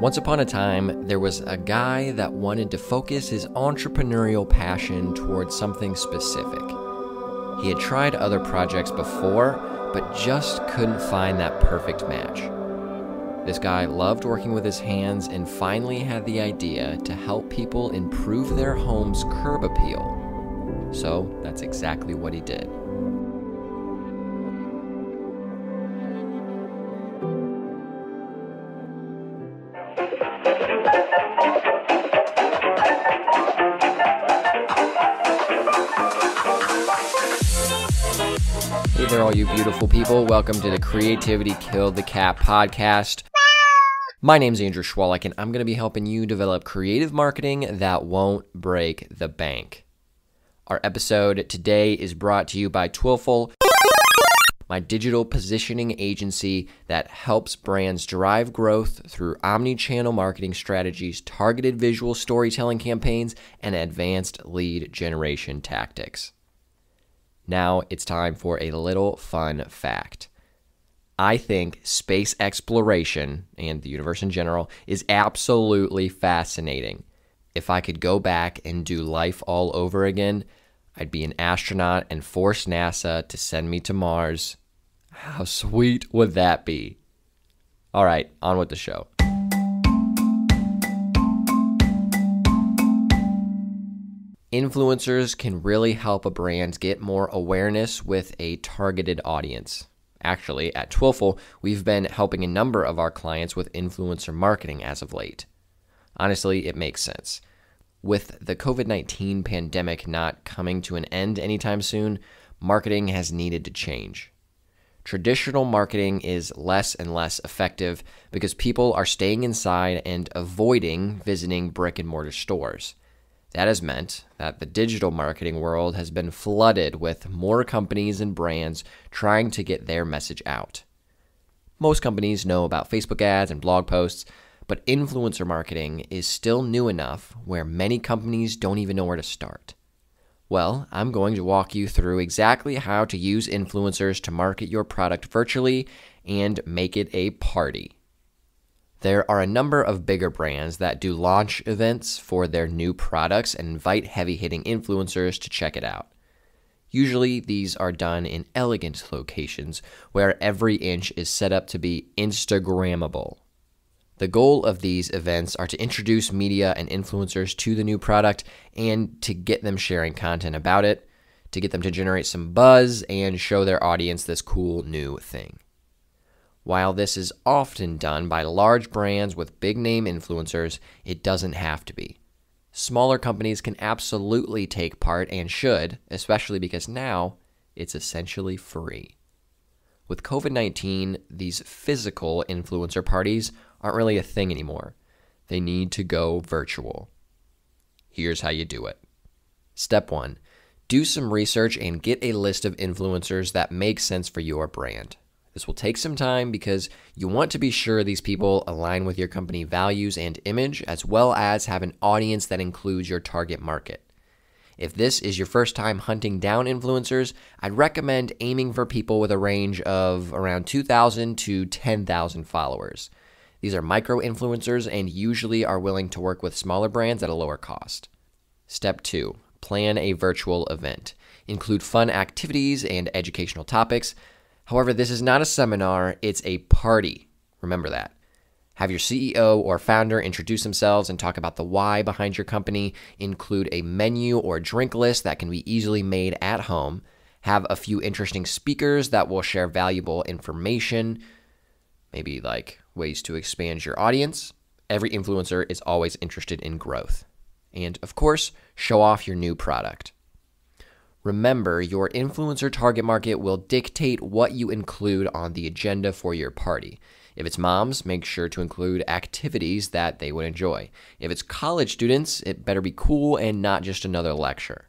Once upon a time, there was a guy that wanted to focus his entrepreneurial passion towards something specific. He had tried other projects before, but just couldn't find that perfect match. This guy loved working with his hands and finally had the idea to help people improve their home's curb appeal. So that's exactly what he did. All you beautiful people. Welcome to the Creativity Killed the Cat podcast. My name's Andrew Chwalik, and I'm going to be helping you develop creative marketing that won't break the bank. Our episode today is brought to you by Twilful, my digital positioning agency that helps brands drive growth through omni channel marketing strategies, targeted visual storytelling campaigns, and advanced lead generation tactics. Now it's time for a little fun fact. I think space exploration and the universe in general is absolutely fascinating. If I could go back and do life all over again, I'd be an astronaut and force NASA to send me to Mars. How sweet would that be? All right, on with the show. Influencers can really help a brand get more awareness with a targeted audience. Actually, at Twilful, we've been helping a number of our clients with influencer marketing as of late. Honestly, it makes sense. With the COVID 19 pandemic not coming to an end anytime soon, marketing has needed to change. Traditional marketing is less and less effective because people are staying inside and avoiding visiting brick and mortar stores. That has meant that the digital marketing world has been flooded with more companies and brands trying to get their message out. Most companies know about Facebook ads and blog posts, but influencer marketing is still new enough where many companies don't even know where to start. Well, I'm going to walk you through exactly how to use influencers to market your product virtually and make it a party. There are a number of bigger brands that do launch events for their new products and invite heavy hitting influencers to check it out. Usually, these are done in elegant locations where every inch is set up to be Instagrammable. The goal of these events are to introduce media and influencers to the new product and to get them sharing content about it, to get them to generate some buzz and show their audience this cool new thing. While this is often done by large brands with big name influencers, it doesn't have to be. Smaller companies can absolutely take part and should, especially because now it's essentially free. With COVID 19, these physical influencer parties aren't really a thing anymore. They need to go virtual. Here's how you do it. Step one do some research and get a list of influencers that make sense for your brand. This will take some time because you want to be sure these people align with your company values and image, as well as have an audience that includes your target market. If this is your first time hunting down influencers, I'd recommend aiming for people with a range of around 2,000 to 10,000 followers. These are micro influencers and usually are willing to work with smaller brands at a lower cost. Step 2 Plan a virtual event. Include fun activities and educational topics However, this is not a seminar, it's a party. Remember that. Have your CEO or founder introduce themselves and talk about the why behind your company. Include a menu or drink list that can be easily made at home. Have a few interesting speakers that will share valuable information, maybe like ways to expand your audience. Every influencer is always interested in growth. And of course, show off your new product. Remember, your influencer target market will dictate what you include on the agenda for your party. If it's moms, make sure to include activities that they would enjoy. If it's college students, it better be cool and not just another lecture.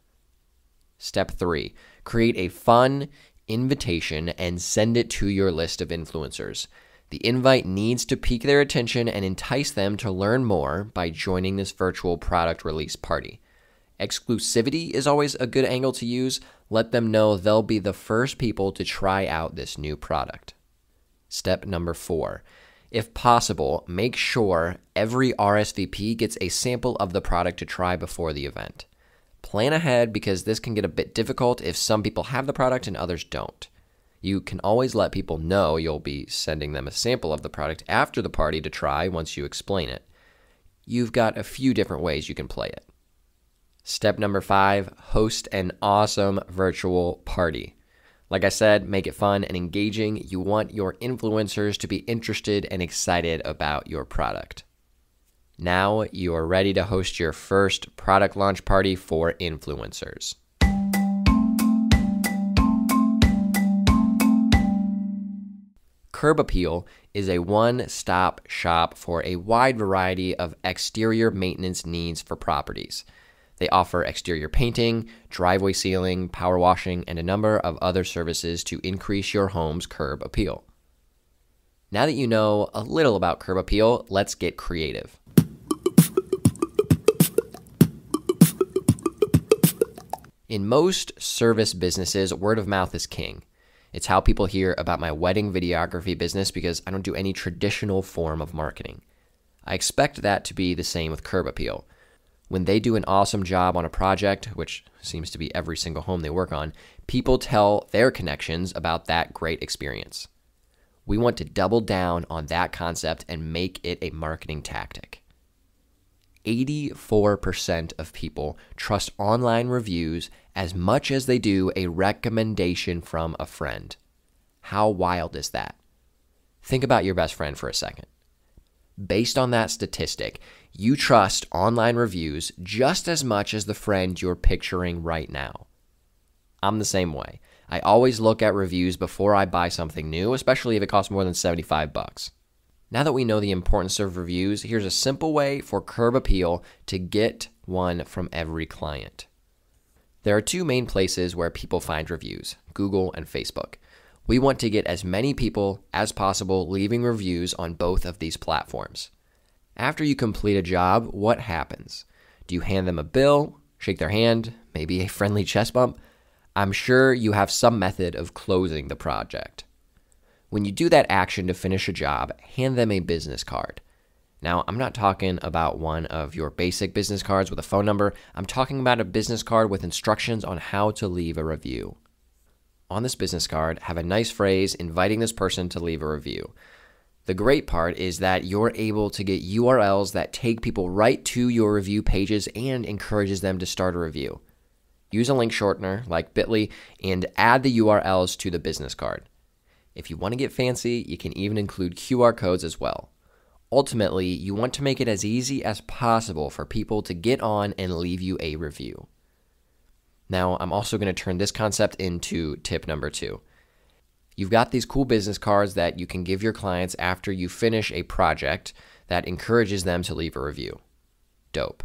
Step three create a fun invitation and send it to your list of influencers. The invite needs to pique their attention and entice them to learn more by joining this virtual product release party. Exclusivity is always a good angle to use. Let them know they'll be the first people to try out this new product. Step number four If possible, make sure every RSVP gets a sample of the product to try before the event. Plan ahead because this can get a bit difficult if some people have the product and others don't. You can always let people know you'll be sending them a sample of the product after the party to try once you explain it. You've got a few different ways you can play it. Step number five host an awesome virtual party. Like I said, make it fun and engaging. You want your influencers to be interested and excited about your product. Now you are ready to host your first product launch party for influencers. Curb Appeal is a one stop shop for a wide variety of exterior maintenance needs for properties. They offer exterior painting, driveway sealing, power washing, and a number of other services to increase your home's curb appeal. Now that you know a little about curb appeal, let's get creative. In most service businesses, word of mouth is king. It's how people hear about my wedding videography business because I don't do any traditional form of marketing. I expect that to be the same with Curb Appeal. When they do an awesome job on a project, which seems to be every single home they work on, people tell their connections about that great experience. We want to double down on that concept and make it a marketing tactic. 84% of people trust online reviews as much as they do a recommendation from a friend. How wild is that? Think about your best friend for a second. Based on that statistic, you trust online reviews just as much as the friend you're picturing right now. I'm the same way. I always look at reviews before I buy something new, especially if it costs more than 75 bucks. Now that we know the importance of reviews, here's a simple way for Curb Appeal to get one from every client. There are two main places where people find reviews Google and Facebook. We want to get as many people as possible leaving reviews on both of these platforms. After you complete a job, what happens? Do you hand them a bill, shake their hand, maybe a friendly chest bump? I'm sure you have some method of closing the project. When you do that action to finish a job, hand them a business card. Now, I'm not talking about one of your basic business cards with a phone number. I'm talking about a business card with instructions on how to leave a review. On this business card, have a nice phrase inviting this person to leave a review. The great part is that you're able to get URLs that take people right to your review pages and encourages them to start a review. Use a link shortener like bit.ly and add the URLs to the business card. If you want to get fancy, you can even include QR codes as well. Ultimately, you want to make it as easy as possible for people to get on and leave you a review. Now, I'm also going to turn this concept into tip number two. You've got these cool business cards that you can give your clients after you finish a project that encourages them to leave a review. Dope.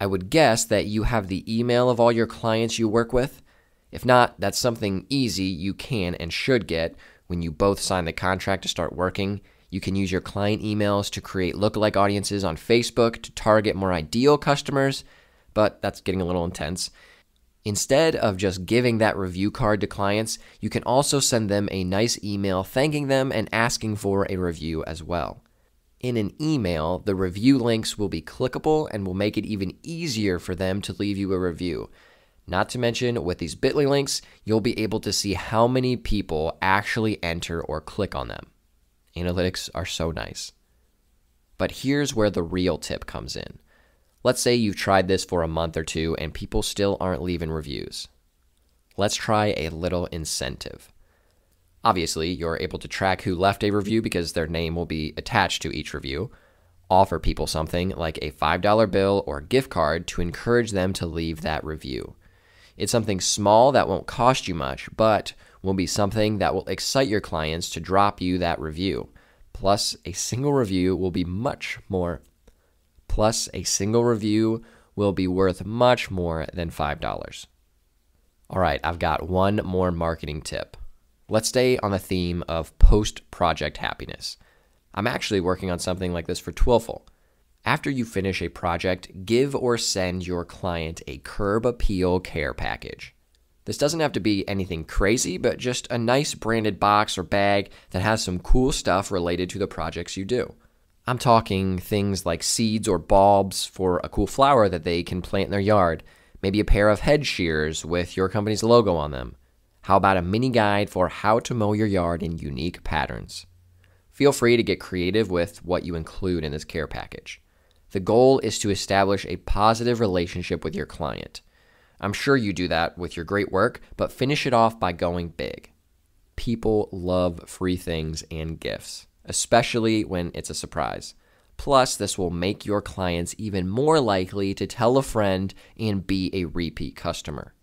I would guess that you have the email of all your clients you work with if not, that's something easy you can and should get when you both sign the contract to start working. You can use your client emails to create lookalike audiences on Facebook to target more ideal customers, but that's getting a little intense. Instead of just giving that review card to clients, you can also send them a nice email thanking them and asking for a review as well. In an email, the review links will be clickable and will make it even easier for them to leave you a review. Not to mention, with these bit.ly links, you'll be able to see how many people actually enter or click on them. Analytics are so nice. But here's where the real tip comes in. Let's say you've tried this for a month or two and people still aren't leaving reviews. Let's try a little incentive. Obviously, you're able to track who left a review because their name will be attached to each review. Offer people something like a $5 bill or gift card to encourage them to leave that review. It's something small that won't cost you much, but will be something that will excite your clients to drop you that review. Plus, a single review will be much more. Plus, a single review will be worth much more than $5. All right, I've got one more marketing tip. Let's stay on the theme of post project happiness. I'm actually working on something like this for Twilful. After you finish a project, give or send your client a curb appeal care package. This doesn't have to be anything crazy, but just a nice branded box or bag that has some cool stuff related to the projects you do. I'm talking things like seeds or bulbs for a cool flower that they can plant in their yard, maybe a pair of head shears with your company's logo on them. How about a mini guide for how to mow your yard in unique patterns? Feel free to get creative with what you include in this care package. The goal is to establish a positive relationship with your client. I'm sure you do that with your great work, but finish it off by going big. People love free things and gifts, especially when it's a surprise. Plus, this will make your clients even more likely to tell a friend and be a repeat customer.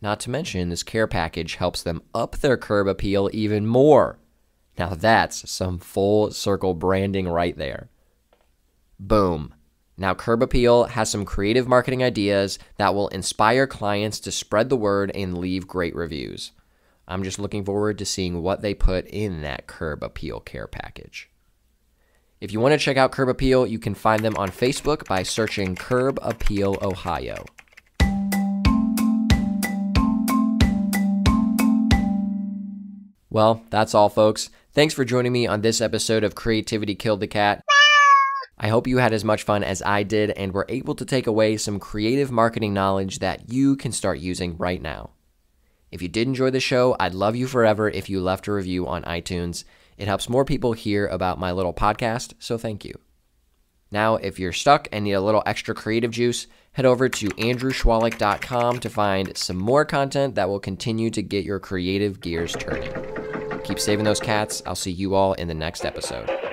Not to mention, this care package helps them up their curb appeal even more. Now, that's some full circle branding right there. Boom. Now, Curb Appeal has some creative marketing ideas that will inspire clients to spread the word and leave great reviews. I'm just looking forward to seeing what they put in that Curb Appeal care package. If you want to check out Curb Appeal, you can find them on Facebook by searching Curb Appeal Ohio. Well, that's all, folks. Thanks for joining me on this episode of Creativity Killed the Cat. I hope you had as much fun as I did and were able to take away some creative marketing knowledge that you can start using right now. If you did enjoy the show, I'd love you forever if you left a review on iTunes. It helps more people hear about my little podcast, so thank you. Now, if you're stuck and need a little extra creative juice, head over to andrewchwalik.com to find some more content that will continue to get your creative gears turning. Keep saving those cats. I'll see you all in the next episode.